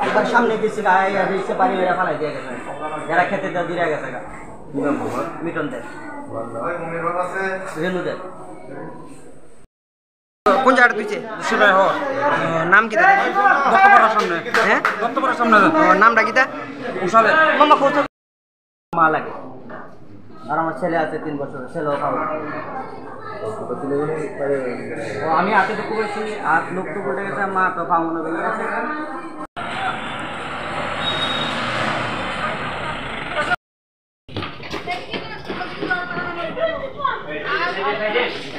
একবার সামনে গেছি গায়ে বাড়ি মেরে ফালাই দিয়ে গেছে। যারা খেতে দিয়ে গেছে মিটন দেয় রেনু দেয় কোন জায়গাটা তুইছে শিবাই হ নাম কিতা দত্তপাড়ার সামনে। হ্যাঁ? দত্তপাড়ার সামনে নামটা কিতা উষালে মামা কত মা লাগে। আর আমার ছেলে আছে তিন বছর ছেলেও খাব। আমি হাতে তো করেছি আর লোক তো করে গেছে মা তো পাবো না গেছে Thank you.